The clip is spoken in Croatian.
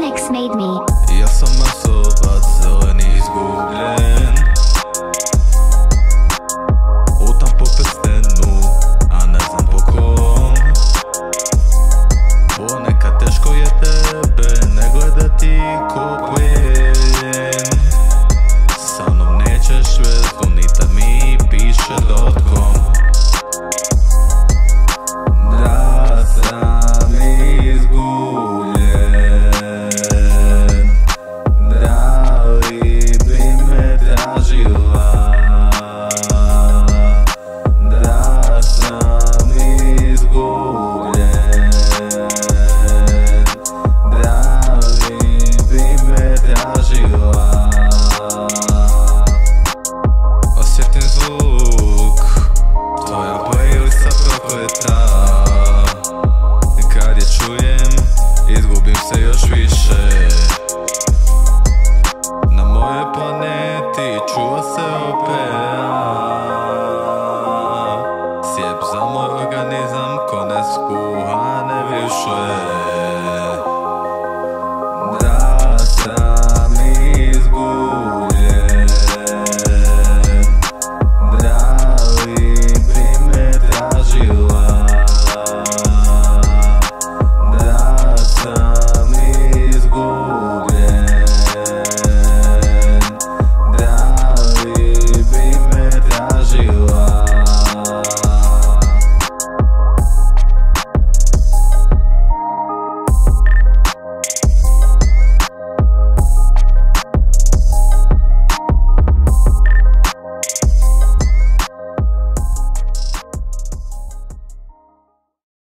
Onyx made me. Ja sam masovac, zeleni izgubljen. Utam po prstenu, a ne znam po kom. Ponekad teško je tebe ne gledati ko pojeljen Sa mnom nećeš vezdu, ni mi piše do naživa Osjetim zvuk Tvoja playlista prokleta. I kad je čujem Izgubim se još više. Na moje planeti čuva se opet Sjep za moj organizam ko ne skuha ne više.